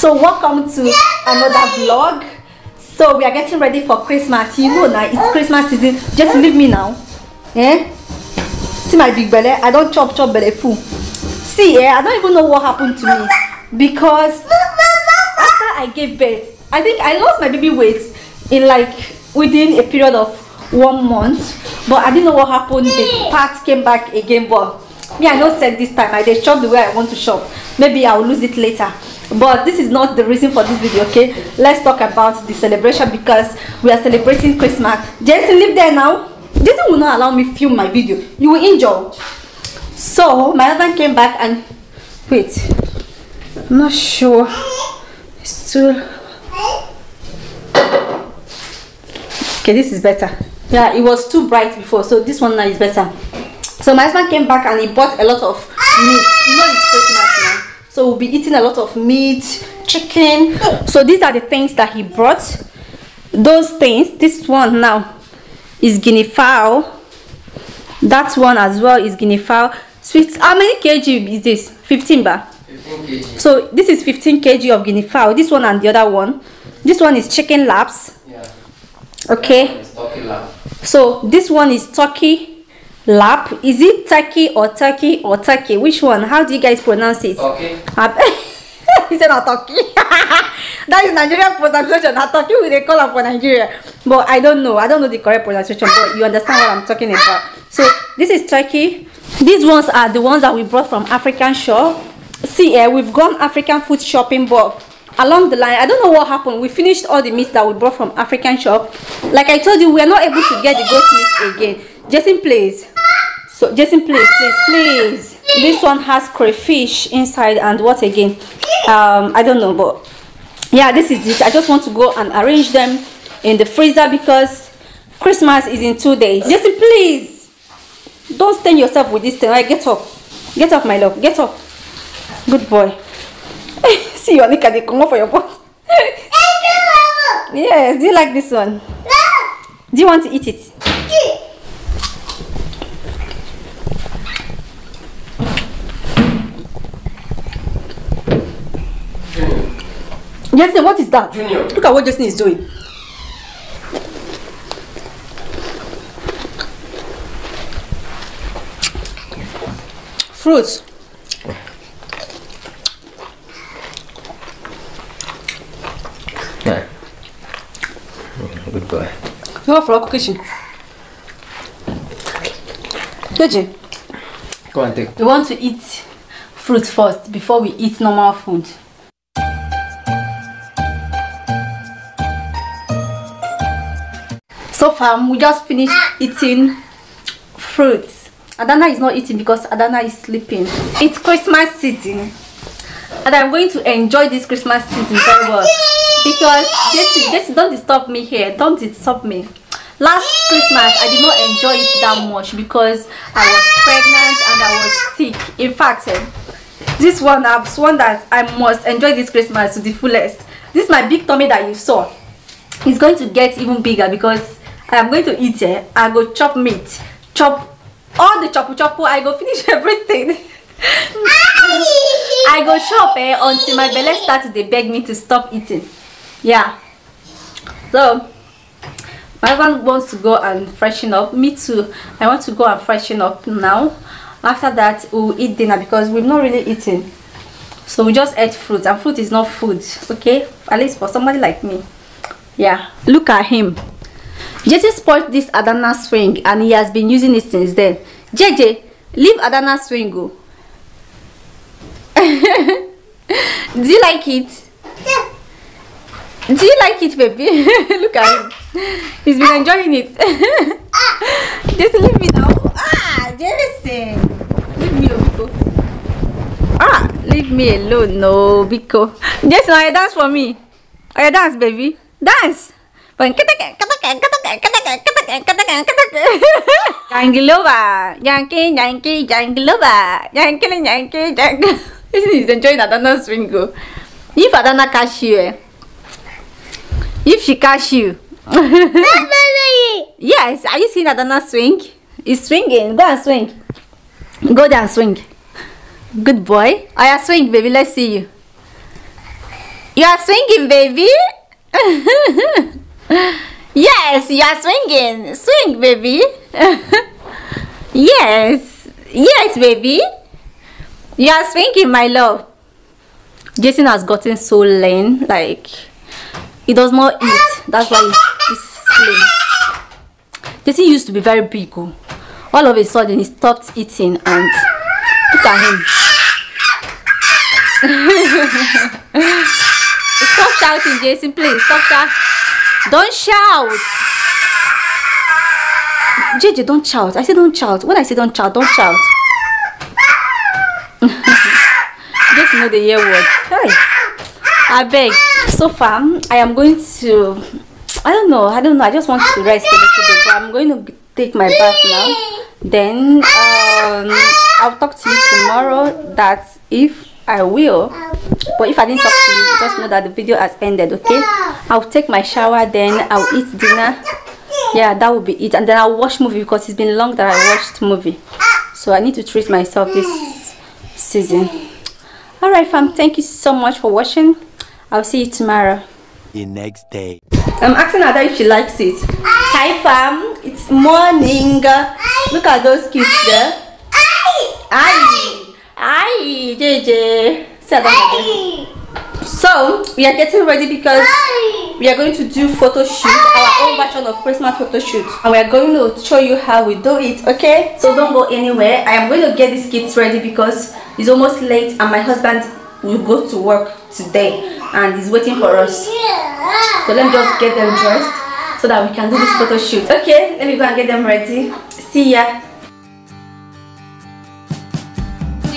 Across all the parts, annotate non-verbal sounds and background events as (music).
so welcome to another vlog. So we are getting ready for christmas. You know now it's christmas season. Just leave me now. Eh? See my big belly i don't chop chop belly full see eh i don't even know what happened to me. Because after i gave birth i think i lost my baby weight in like within a period of one month. But i didn't know what happened. The part came back again. But me i no said this time. I dey shop the way i want to shop. Maybe i will lose it later but this is not the reason for this video okay? Let's talk about the celebration because we are celebrating christmas. Jason live there now. Jason will not allow me film my video. You will injure. So my husband came back and wait. I'm not sure. It's too okay this is better. Yeah it was too bright before so this one now is better. So my husband came back and he bought a lot of meat. You know it's christmas so we'll be eating a lot of meat chicken. So these are the things that he brought. Those things this one now is guinea fowl. That one as well is guinea fowl. Sweet how many kg is this? 15 bar 15 kg. so this is 15 kg of guinea fowl. This one and the other one. This one is chicken laps. Yeah. okay. Loud. so this one is turkey lap. Is it turkey or turkey or turkey? Which one? How do you guys pronounce it? Okay. (laughs) He said na turkey. (laughs) That is nigerian pronunciation. Na turkey we call am for nigeria. But i don't know. I don't know the correct pronunciation but you understand what i'm talking about. So this is turkey. These ones are the ones that we brought from african shop. See eh we've gone african food shopping but along the line i don't know what happened. We finished all the meat that we brought from african shop. Like i told you we are not able to get the goat meat again. Jason please so jason please please please. This one has crayfish inside and what again? Um i don't know but yeah this is it. I just want to go and arrange them in the freezer because christmas is in two days. Jason please. Don't stain yourself with this thing. Right get up. Get up my love. Get up. Good boy. (laughs) See your nika dey comot for your butt yes do you like this one? Do you want to eat it jason what is that Junior. look at what jason is doing fruits Yeah. Good boy. you for our kitchen Keji, Go and take. we want to eat fruit first before we eat normal food so far we just finished eating fruits. Adana is not eating because adana is sleeping. It's christmas season. And i'm going to enjoy this christmas season very well. Because Jesse, Jesse, don't disturb me here. Don't disturb me. Last christmas i did not enjoy it that much because i was pregnant and i was sick. In fact eh, this one i've sworn that i must enjoy this christmas to the fullest. This my big tummy that you saw it's going to get even bigger because I am going to eat it. I go chop meat, chop all the chopu chopu. I go finish (laughs) everything. I go chop eh, until my belly starts to dey beg me to stop eating. Yeah. So my husband wants to go and freshen up. Me too. I want to go and freshen up now. After that, we'll eat dinner because we've not really eaten. So we just ate fruit, and fruit is not food, okay? At least for somebody like me. Yeah, look at him. JJ spoiled this Adana swing and he has been using it since then. JJ, leave Adana swing go. (laughs) Do you like it? Do you like it, baby? (laughs) look at him. He's been enjoying it. (laughs) Just leave me now. Ah, Jason. Leave me alone. Ah, leave me alone, no, Biko. Jason, I dance for me. I dance, baby. Dance. Jangilova, Yankee, Yankee, Jangilova, Yankee, Yankee, Yankee. Is enjoying Adana swingo. If Adana catch you, if she catch you, yes, are you seeing Adana swing? He's swinging. Go and swing. Go and swing. Good boy. Oh, I swing, baby. Let's see you. You are swinging, baby. (laughs) yes, you are swinging. Swing, baby. (laughs) yes. Yes, baby. You are swinging, my love. Jason has gotten so lean. Like, he does not eat. That's why he's, he's slim. Jason used to be very big. Oh. All of a sudden, he stopped eating and look at him. (laughs) Stop shouting, Jason, please. Stop shouting. Don't shout. JJ, don't shout. I say don't shout. When I say don't shout, don't shout. (laughs) Just know the year word. Hey. I beg. So far, I am going to. I don't know. I don't know. I just want to rest a little bit. But I'm going to take my bath now. Then um, I'll talk to you tomorrow. That if I will. But if I didn't talk to you, just know that the video has ended. Okay. I'll take my shower. Then I'll eat dinner. Yeah, that will be it. And then I'll watch movie because it's been long that I watched movie. So I need to treat myself this season. Alright fam, thank you so much for watching. I'll see you tomorrow. The next day. I'm asking Ada if she likes it. Hi fam, it's morning. Look at those kids there. Aye. Aye, JJ. Sit down. So, we are getting ready because we are going to do photo shoot, our own version of Christmas photo shoot. And we are going to show you how we do it, okay? So don't go anywhere. I am going to get these kids ready because it's almost late and my husband will go to work today and he's waiting for us. So let me just get them dressed so that we can do this photo shoot. Okay, let me go and get them ready. See ya.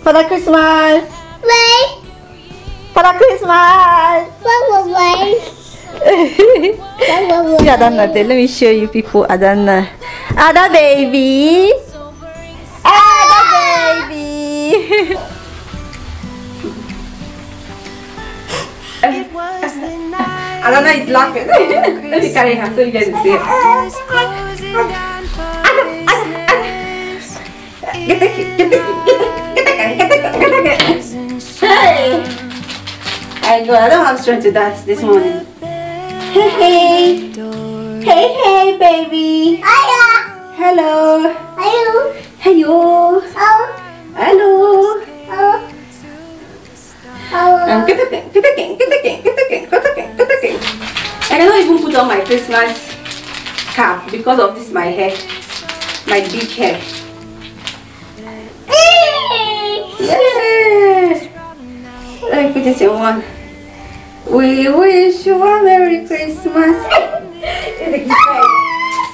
For the Christmas! Wait, For the Christmas! (laughs) See Adana there. Let me show you people Adana. Ada baby! So bring Ada baby! (laughs) Adana is laughing. (laughs) Let me carry her so you guys can see it. Get the kid, get the kid, get the kid, get the kid, get the kid. Hey! I go, I don't have strength to dance this morning. Hey, hey! Hey, hey, baby! Hiya. Hello! Hello. Hello! Oh, Hello! oh. Oh. Um, get the king, get the king, get the king, get the king, get the king, get the king. I cannot even put on my Christmas cap because of this my hair, my big hair. Yeah. Let me put this in one. We wish you a Merry Christmas. (laughs)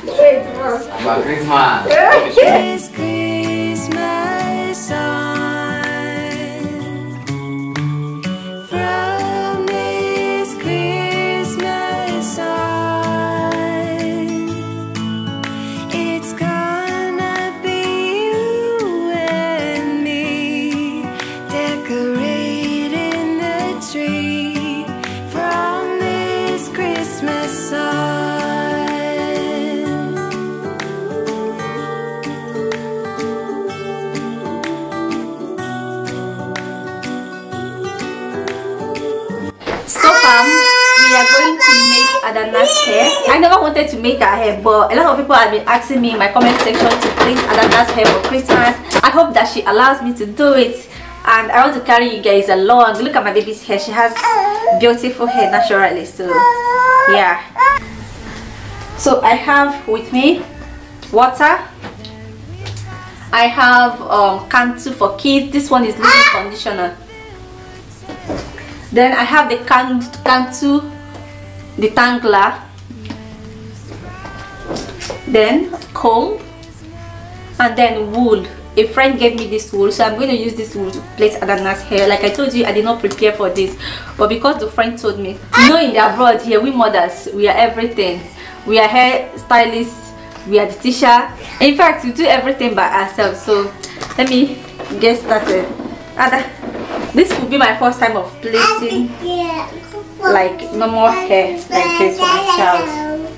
Wait, About Christmas. This (laughs) Christmas Adana's hair. I never wanted to make her hair, but a lot of people have been asking me in my comment section to print Adana's hair for Christmas. I hope that she allows me to do it. and I want to carry you guys along. Look at my baby's hair. She has beautiful hair naturally. So yeah. So I have with me water. I have um, Cantu for kids. This one is leave-in conditioner. Then I have the Can Cantu detangler. Then comb. And then wool. A friend gave me this wool so i'm going to use this wool to plait adana's hair. Like i told you i did not prepare for this. But because the friend told me you know in the abroad here we mothers we are everything. We are hair stylists we are the teacher. In fact we do everything by ourselves. So let me get started. And this will be my first time of plaiting like normal hair like this for my child.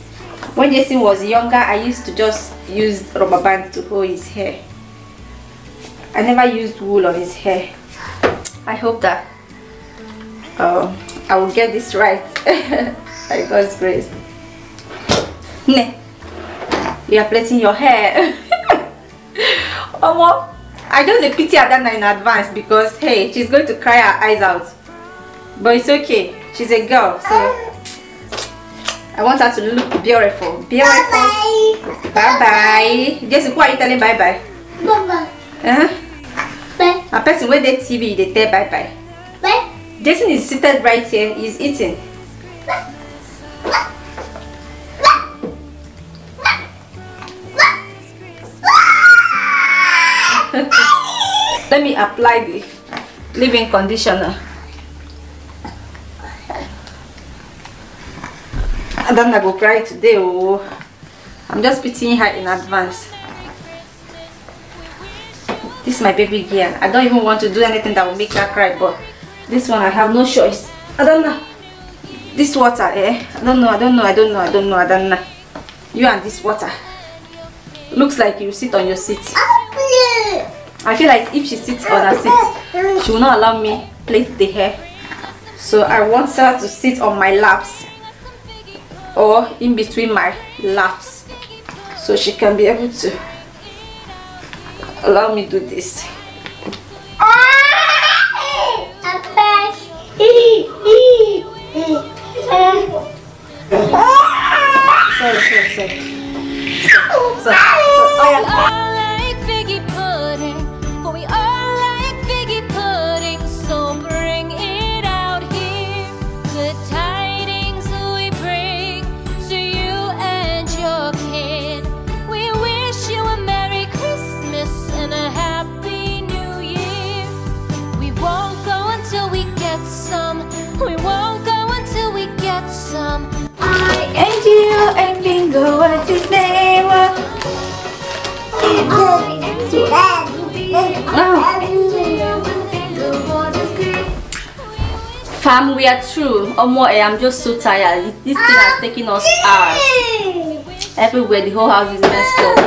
When Jason was younger I used to just use rubber bands to hold his hair. I never used wool on his hair. I hope that um, I will get this right (laughs) by God's grace. Ne, you are plaiting your hair. (laughs) Omo, I just a pity Adana in advance because hey she's going to cry her eyes out. But it's okay she's a girl so I want her to look beautiful. Beautiful. Bye bye Jesse who are you telling bye bye Bye bye. uh-huh. bye. a person wey dey tv dey tell bye bye. Bye. jason is seated right here. He's eating. (laughs) Let me apply the leave-in conditioner Adana go cry today oh. I'm just pitying her in advance. This is my baby girl. I don't even want to do anything that will make her cry but this one i have no choice. I don't know this water eh? I don't know i don't know i don't know i don't know i don't know you and this water. Looks like you sit on your seat. I feel like if she sits on her seat she will not allow me plait the hair. So i want her to sit on my laps or in between my laps. So she can be able to allow me do this. Sorry sorry sorry. So, so, oh yeah. Fam we are through. Omo eh, i'm just so tired. This thing has taken us hours. everywhere the whole house is messed up.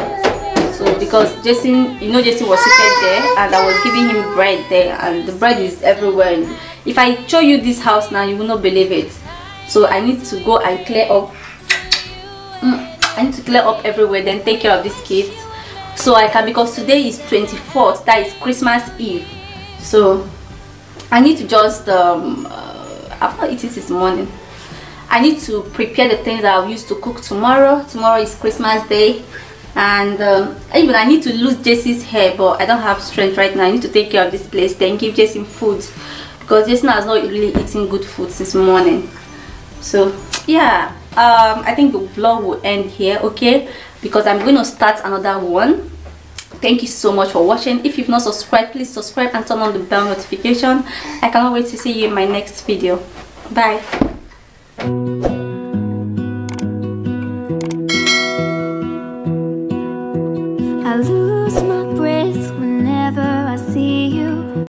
So because jason you know jason was seated there and i was giving him bread there and the bread is everywhere. If i show you this house now you will not believe it. So i need to go and clear up. Mm, i need to clear up everywhere then take care of these kids so i can because today is 24th that is christmas eve. So i need to just um uh, i've not eaten this morning. I need to prepare the things that i'll use to cook tomorrow. Tomorrow is christmas day. And um, even i need to lose jesse's hair but i don't have strength right now. I need to take care of this place then give Jesse food. Because jason has not really eaten good food since morning. So yeah um i think the vlog will end here okay? Because i'm going to start another one thank you so much for watching. If you've not subscribed please subscribe and turn on the bell notification. I cannot wait to see you in my next video. Bye